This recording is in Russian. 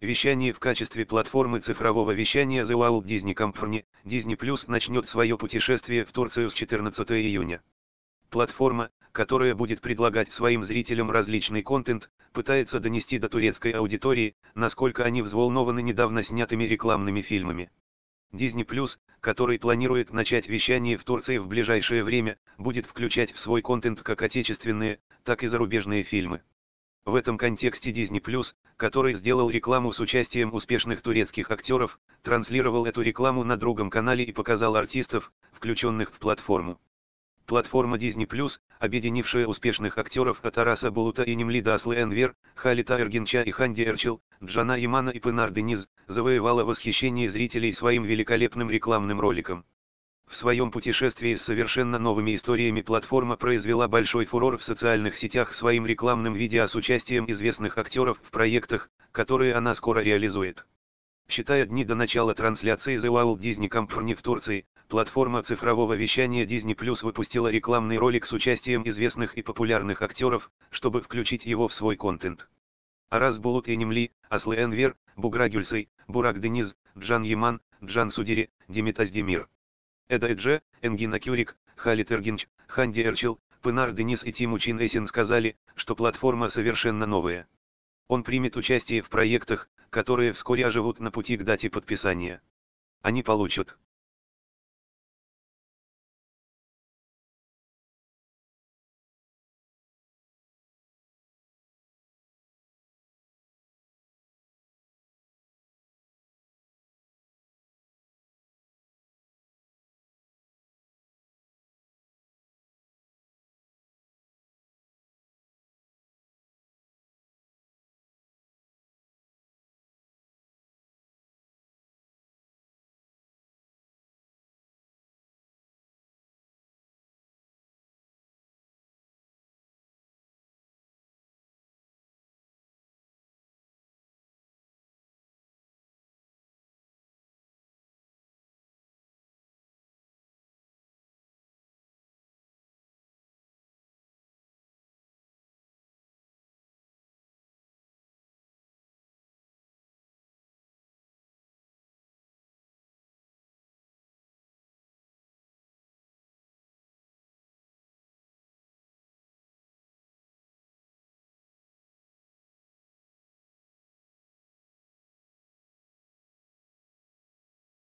Вещание в качестве платформы цифрового вещания The Walt Disney Company, Disney Plus начнет свое путешествие в Турцию с 14 июня. Платформа, которая будет предлагать своим зрителям различный контент, пытается донести до турецкой аудитории, насколько они взволнованы недавно снятыми рекламными фильмами. Disney Plus, который планирует начать вещание в Турции в ближайшее время, будет включать в свой контент как отечественные, так и зарубежные фильмы. В этом контексте Disney который сделал рекламу с участием успешных турецких актеров, транслировал эту рекламу на другом канале и показал артистов, включенных в платформу. Платформа Disney объединившая успешных актеров от Араса Булута и Немлида Аслы Энвер, Халита Эргинча и Ханди Эрчил, Джана Ямана и Пенар Дениз, завоевала восхищение зрителей своим великолепным рекламным роликом. В своем путешествии с совершенно новыми историями платформа произвела большой фурор в социальных сетях своим рекламным видео с участием известных актеров в проектах, которые она скоро реализует. Считая дни до начала трансляции The Walt Disney Company в Турции, платформа цифрового вещания Disney Plus выпустила рекламный ролик с участием известных и популярных актеров, чтобы включить его в свой контент. Арас Булут и Немли, Аслы Энвер, Бугра Гюльсей, Бурак Дениз, Джан Яман, Джан Судири, Димит Аздемир. Эда Эдже, Энгина Кюрик, Халит Эргинч, Ханди Эрчил, Пенар Денис и Тимучин Эсин сказали, что платформа совершенно новая. Он примет участие в проектах, которые вскоре оживут на пути к дате подписания. Они получат